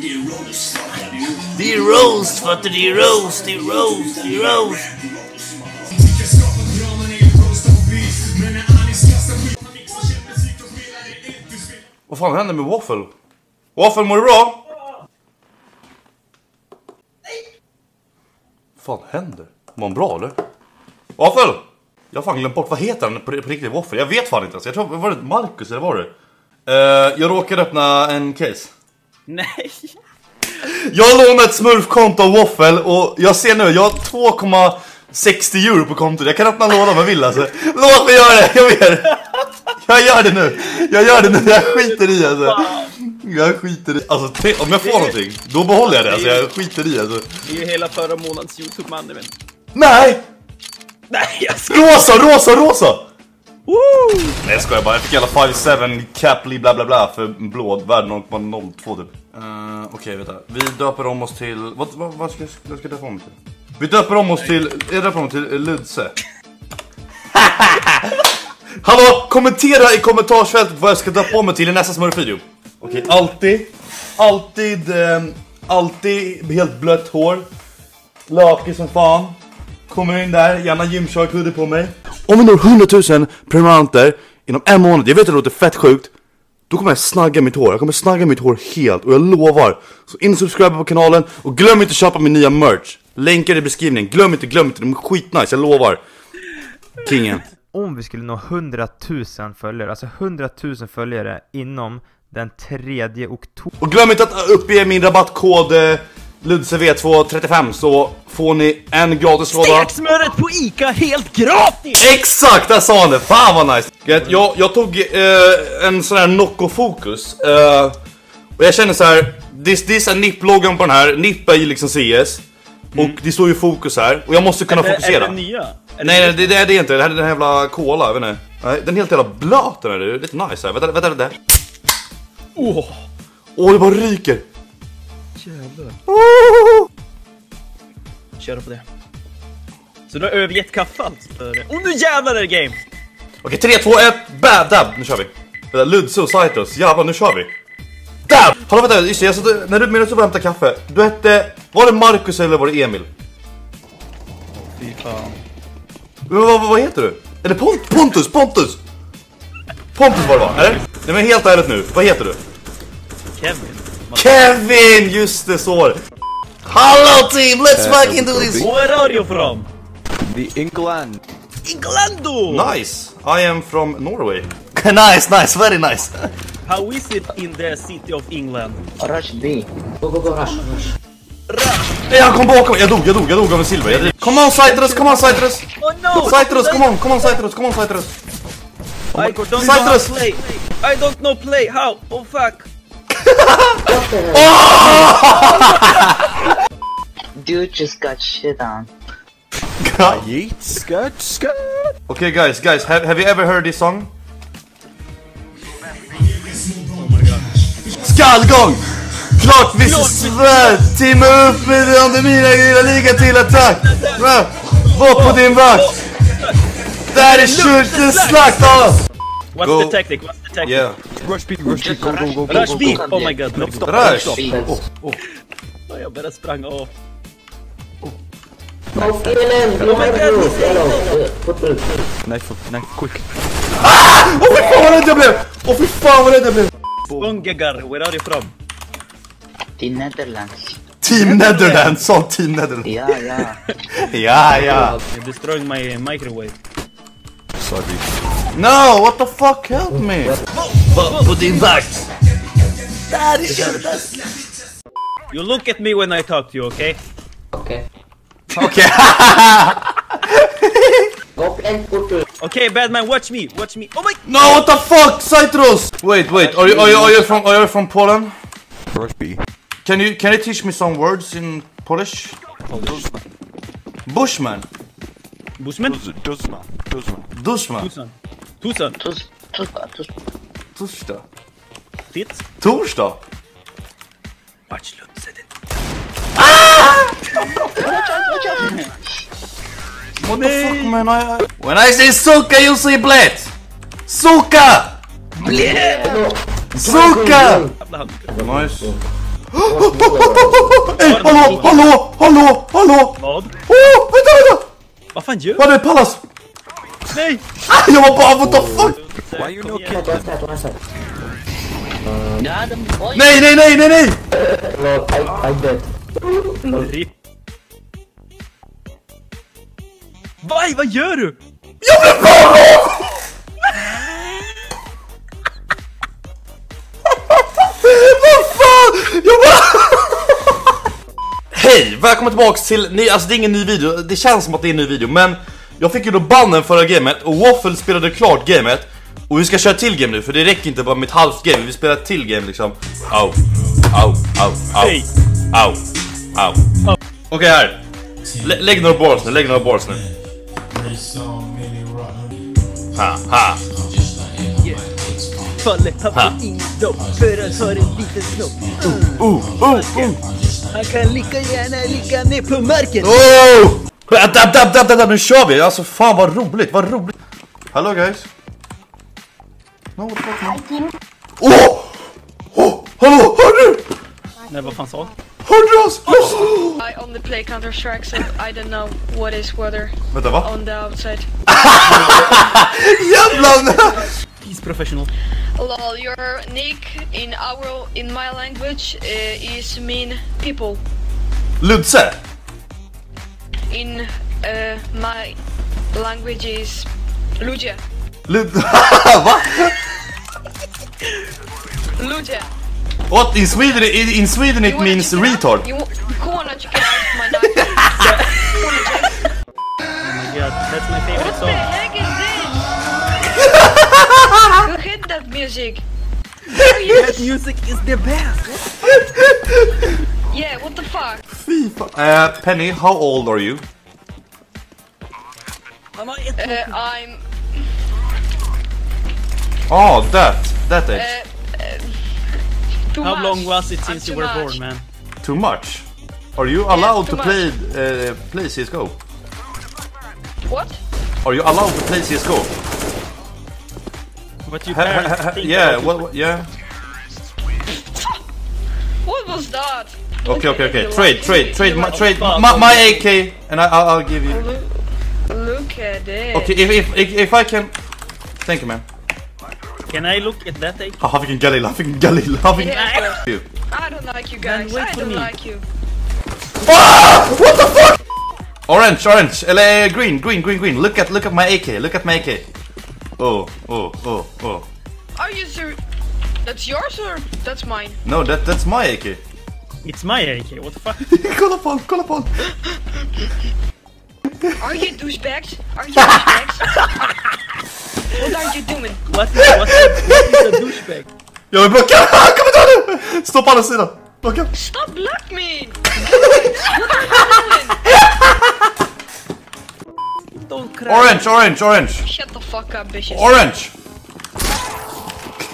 Det är roast, fattar det är roast, det är roast, det är roast. Vad fan händer med Waffle? Waffle, mår du bra? Vad fan händer? Mår han bra eller? Waffle! Jag har fan glömt bort, vad heter han på, på riktigt? Waffle? Jag vet fan inte ens. Jag tror, var det Marcus eller var det? Uh, jag råkade öppna en case. Nej! Jag lånat ett smurfkonto av Waffle och jag ser nu, jag har 2,60 euro på kontot. Jag kan öppna en låda om jag vill alltså. Låt mig göra det, jag ber. Jag gör det nu. Jag gör det nu, jag skiter i alltså. Jag skiter i. Alltså te- om jag får någonting, då behåller jag det alltså. Jag skiter i alltså. Det är ju hela förra månadens Youtube-man, men... Nej! Nej, jag ska... Rosa, rosa, rosa! Woo! Nej jag skojar bara, jag fick alla 5-7 Caply bla bla bla för blå, värde 0,02 typ. Uh, Okej vänta, vi döper om oss till, vad, vad, vad ska, jag ska döpa om till? Vi döper om oss till, jag döper om till eh, Ludse. Hallå, kommentera i kommentarsfältet vad jag ska döpa om mig till i nästa smurfvideo. Okej, alltid, alltid, ehm, alltid helt blött hår. Lökig som fan. Kommer in där, gärna Gymshark hoodie på mig. Om vi når 100 000 prenumeranter inom en månad, jag vet att det låter fett sjukt. Då kommer jag snagga mitt hår, jag kommer snagga mitt hår helt och jag lovar. Så in och subscribe på kanalen och glöm inte att köpa min nya merch. Länkar i beskrivningen, glöm inte, glöm inte, de är skitnice, jag lovar. Kingen. Om vi skulle nå 100 000 följare, alltså 100 000 följare inom den 3 oktober Och glöm inte att uppge min rabattkod eh, LUDCV235 så får ni en gratis låda. Steksmöret på Ica helt gratis! Exakt, där sa han det! Fan vad nice! Jag, jag tog eh, en sån här Nocco-fokus eh, Och jag känner så här. Det, är NIP-loggan på den här, NIP är ju liksom CS Och det står ju fokus här, och jag måste kunna det- fokusera Är det nya? Är Nej, nej det, det är det inte, det här är den här jävla cola, jag vet inte Nej, den är helt jävla blöt den här, det är lite nice här, vänta, vänta, vänta Åh! Åh, det bara ryker! Jävlar. Åh! Kör på det. Så du har övergett kaffe alltså? Och nu jävlar är det game! Okej, 3, 2, 1, bad dab! Nu kör vi! Vänta, Ludse och Citrus, jävlar nu kör vi! Dab! Hallå vänta, just det, jag satt, när du medan du var och hämtade kaffe, du hette, var det Marcus eller var det Emil? Fy fan. Men Vad, vad, vad heter du? Eller Pont, Pontus, Pontus! Pontus var det va? Eller? Nej men helt ärligt nu, vad heter du? Kevin? Kevin! Just det, så. Hello team, let's fucking do this! Where are you from? The England. Inglando! Nice! I am from Norway. nice, nice, very nice! How is it in the city of England? Rush B. Go, go, go, rush, rush. Nej han kom bakom mig, jag dog, jag dog, jag dog av en silver. Jag. Come on Citrus, come on Citrus! Oh no! Citrus, come on, come on Citrus, come on Citrus! I don't know Citrus! how to play! I don't know play! How? Oh fuck! Dude just got shit on. Got yeet, skirt, skirt. Okay guys, guys, have, have you ever heard this song? Skallgång! Klart vi svär! Teama upp med under mina grilla liga till attack! Va? Var på din vakt! Det här är kyrkens slakt! What's Go. the tactic? What's the tactic? Yeah rush B, rush B, go, go, go, go. Rush B! Oh my god, no, stop, rush! Stop. Oh, oh. No, ja teraz sprang, off. Knife, knife, quick. Ah! Oh, we found it, double! Oh, we found it, double! Spongegar, where are you from? The Netherlands. Team Netherlands, all Team Netherlands. Yeah, yeah. yeah, yeah. You're destroying my microwave. Sorry. No, what the fuck, help me! Var på din vakt! Där är kyrkens... You look at me when I talk to you, okay? Okay. Okej. Go and put roof. Okay, bad man, watch me, watch me. Oh my... No, what the fuck, Citrus! Wait, wait, are you, are you, are you from, are you from Poland? Rush Can you, can you teach me some words in Polish? Bushman. Bushman? Duz, Duzman, Duzman. Dushman. Tusan. Tusan. Tus, tus, tus. Torsdag. Titt. Torsdag? Watch Lutze. det- ah! What the fuck man, I, I... When I say suka you say blät! Suka! Suka! Jävla hand. Nice. Eh, Ey, hallå, hallå, hallå, hallå! Vad? Åh, vänta, vänta! Vad fan gör Vad är det, Pallas? Nej! Ah, jag var bara, what the fuck? Why you no side. Nej, nej, nej, nej, nej! Lol, I, I dead. Vad, vad gör du? Jag blev bara Vad fan? Jag bara... Hej! Välkommen tillbaks till... Ny, alltså det är ingen ny video, det känns som att det är en ny video men Jag fick ju då bannen förra gamet och Waffle spelade klart gamet Och vi ska köra till game nu för det räcker inte bara med ett halvt game, vi spelar till game liksom Au, au, au, au, au, au Okej här, Lä lägg några bars nu, lägg några bars nu Ha, ha Faller pappa in då för att ha en liten snopp. Uh, uh, uh. Han kan lika gärna ligga ner på marken. Oh! Dapp, dapp, dapp, nu kör vi! Alltså fan vad roligt, vad roligt! Hello guys! No, what the fuck, man? Åh! Åh! Hallå, hör du? Nej, vad fan sa han? Hör du oss? Oh! I only play Counter Strike, so I don't know what is weather Vänta, va? on the outside. Jävlar! He's professional. Lol, your nick in our in my language uh, is mean people. Ludse? In uh, my language is ludzie. Lud... Va? Ludzie. What? In Sweden, in, in Sweden it You means check it out? retard. You you wanna check it out my knife? Wanna? Oh my god, that's my favorite What the song. heck is this? Who hit that music? That music is the best. Yeah, what the fuck? Fy fan. Uh, Penny, how old are you? Han har ett Uh, I'm Oh, that. That uh, age. too How much. long was it since you were much. born, man? Too much. Are you allowed too to play uh, play CS:GO? What? Are you allowed to play CS:GO? What you Ha- ha- ha- think yeah, about what, what, yeah. What was that? Okay, okay, okay. You Trade, trade, trade, my, trade my, my AK, and I, I'll, I'll give you. Look, look at it. Okay, if, if, if, if I can. Thank you, man. Can I look at that age? Haha, vilken galilla, vilken galilla, vilken... Yeah, You. I don't like you guys. wait I don't me. like you. Ah! What the fuck? Orange, orange, LA, green, green, green, green. Look at, look at my AK, look at my AK. Oh, oh, oh, oh. Are you sure? That's yours or that's mine? No, that, that's my AK. It's my AK, what the fuck? kolla på honom, kolla på honom. Are you douchebags? Are you douchebags? what are you doing? What is, what is, what is a douchebag? Jag vill blocka, han kommer ta nu! Stå på andra sidan. Blocka. Stop block me! what are you doing? Don't cry. Orange, orange, orange. Shut the fuck up, bitches. Orange.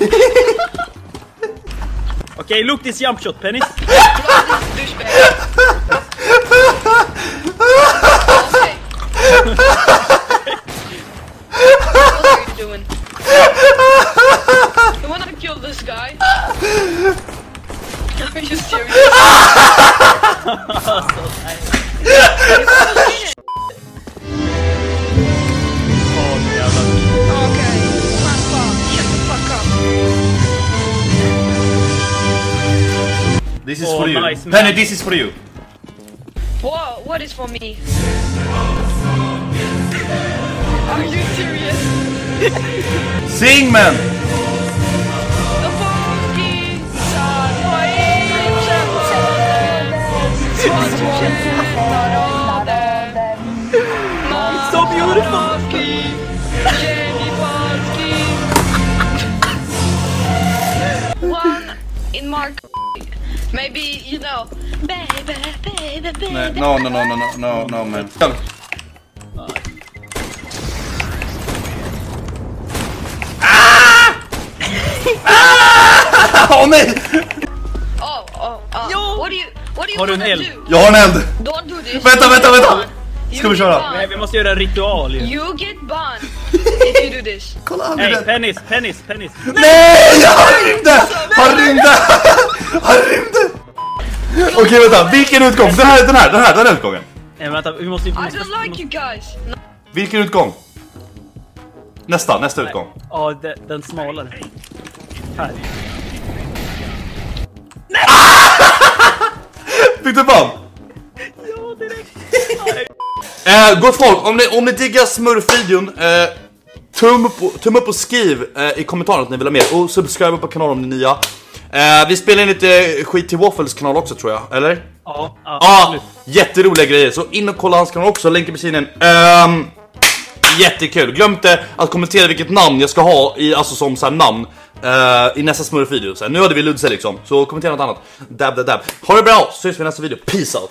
Okay, look this jump shot, Penny. what are you doing? You wanna kill this guy? Are you serious? Penny, this is for you. Whoa, what is for me? Are you serious? Sing man! The funky side, why ain't you Swat It's so beautiful. One in Mark. Maybe you know, baby, baby, baby. Nej, no, no, no, no, no, no, no man. Ah! Åh nej! Oh, oh, uh, Yo. what do you, what do you Har du en eld? do? Jag har en eld! Don't do this. Vänta, You vänta, get vänta. Ska vi köra? Nej, vi måste göra en ritual ju. You get banned if you do this. Kolla han Hey, pennis, pennis, pennis. Nej! Han rymde! Han rymde! Han rymde! Okej vänta, vilken utgång? Den här, den här, den här, den här utgången. Eh, vänta, vi måste... Vi I don't like you guys. Vilken utgång? Nästa, nästa utgång. Ja, den, den smalare. Här. Fick du band? Ja, direkt. Eh, gott folk, om ni, om ni diggar smurfvideon, eh, tum, upp, och- tum upp och skriv eh, i kommentarerna att ni vill ha mer. Och subscribe på kanalen om ni är nya. Eh, vi spelar in lite skit till Waffles kanal också tror jag, eller? Ja, absolut. jätteroliga grejer. Så in och kolla hans kanal också, länk i beskrivningen. Um, jättekul. Glöm inte att kommentera vilket namn jag ska ha i, alltså som så namn eh, i nästa smurfvideo. Nu hade vi Ludse liksom, så kommentera något annat. Dab, dab, dab. Ha det bra, så ses vi i nästa video. Peace out.